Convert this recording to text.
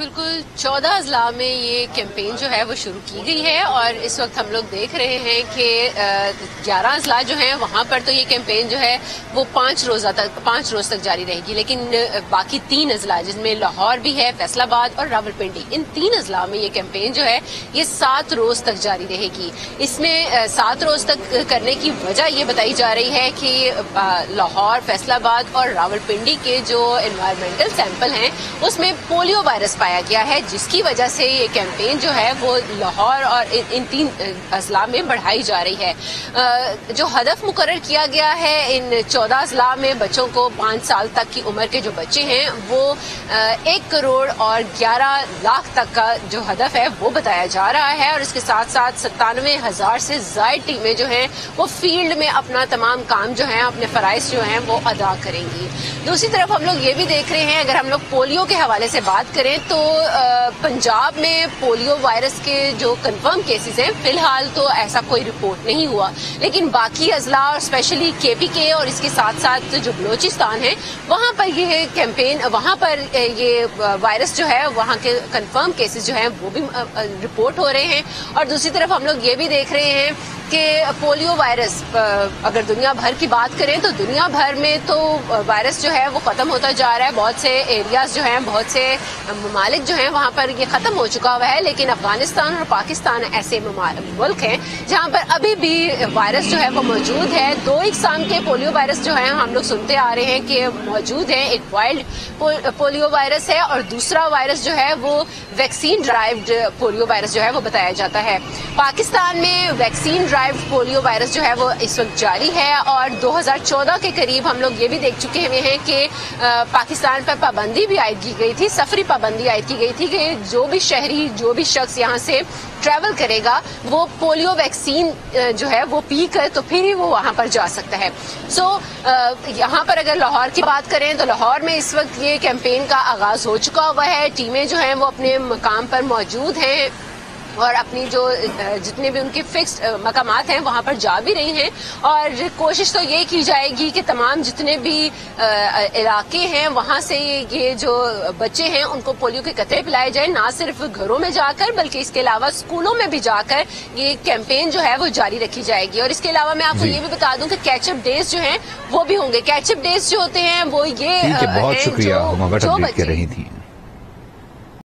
बिल्कुल चौदह अजला में ये कैंपेन जो है वो शुरू की गई है और इस वक्त हम लोग देख रहे हैं कि ग्यारह अजला जो हैं, वहाँ पर तो ये कैंपेन जो है वो पाँच रोजा तक, पाँच रोज तक जारी रहेगी। लेकिन बाकी तीन अजला जिसमें लाहौर भी है, फैसलाबाद और रावलपिंडी, इन तीन अजला में ये कैंपेन जो है, ये सात रोज तक जारी रहेगी। इसमें सात रोज तक करने की वजह ये बताई जा रही है कि लाहौर, फैसलाबाद और रावलपिंडी के जो इन्वायरमेंटल सैंपल हैं, उसमें पोलियो वायरस पाया गया है, जिसकी वजह से ये कैंपेन जो है वो लाहौर और इन तीन अजला में बढ़ाई जा रही है। जो हदफ मुकर किया गया है, इन चौदह अजला में बच्चों को पाँच साल तक की उम्र के जो बच्चे हैं, वो एक करोड़ और ग्यारह लाख तक का जो हदफ है, वो बताया जा रहा है। और इसके साथ साथ सत्तानवे हज़ार से जायद टीमें जो हैं, वो फ़ील्ड में अपना तमाम काम जो है, अपने फराइज जो हैं, वो अदा करेंगी। दूसरी तरफ़ हम लोग ये भी देख रहे हैं, अगर हम लोग पोलियो के हवाले से बात करें तो पंजाब में पोलियो वायरस के जो कंफर्म केसेस हैं, फ़िलहाल तो ऐसा कोई रिपोर्ट नहीं हुआ। लेकिन बाकी अजला और स्पेशली केपीके और इसके साथ साथ जो बलोचिस्तान है, वहाँ पर ये कैंपेन वहाँ पर ये वायरस जो है, वहाँ के कंफर्म केसेस जो हैं, वो भी रिपोर्ट हो रहे हैं। और दूसरी तरफ़ हम लोग ये भी देख रहे हैं कि पोलियो वायरस अगर दुनिया भर की बात करें तो दुनिया भर में तो वायरस जो है वो खत्म होता जा रहा है। बहुत से एरियाज़ जो हैं, बहुत से ममालिक जो हैं, वहाँ पर ये खत्म हो चुका हुआ है। लेकिन अफ़गानिस्तान और पाकिस्तान ऐसे मुल्क हैं, जहाँ पर अभी भी वायरस जो है वो मौजूद है। दो इकसाम के पोलियो वायरस जो है, हम लोग सुनते आ रहे हैं कि मौजूद है। एक वाइल्ड पोलियो वायरस है और दूसरा वायरस जो है वो वैक्सीन ड्राइव्ड पोलियो वायरस जो है वो बताया जाता है। पाकिस्तान में वैक्सीन ड्राइव पोलियो वायरस जो है वो इस वक्त जारी है और 2014 के करीब हम लोग ये भी देख चुके हुए हैं कि पाकिस्तान पर पाबंदी भी आयद की गई थी सफरी पाबंदी आयद की गई थी कि जो भी शहरी जो भी शख्स यहाँ से ट्रैवल करेगा वो पोलियो वैक्सीन जो है वो पी कर तो फिर ही वो वहाँ पर जा सकता है। सो so, यहाँ पर अगर लाहौर की बात करें तो लाहौर में इस वक्त ये कैंपेन का आगाज़ हो चुका हुआ है। टीमें जो हैं वो अपने मकाम पर मौजूद हैं। और अपनी जो जितने भी उनके फिक्स मकाम हैं वहाँ पर जा भी रही हैं। और कोशिश तो ये की जाएगी कि तमाम जितने भी इलाके हैं वहाँ से ये जो बच्चे हैं उनको पोलियो के कतरे पिलाए जाए ना सिर्फ़ घरों में जाकर बल्कि इसके अलावा स्कूलों में भी जाकर ये कैंपेन जो है वो जारी रखी जाएगी। और इसके अलावा मैं आपको ये भी बता दूँ कि कैचअप डेज़ जो हैं वो भी होंगे। कैचअप डेज़ जो होते हैं वो ये बहुत शुक्रिया जो बच्चे रही थी।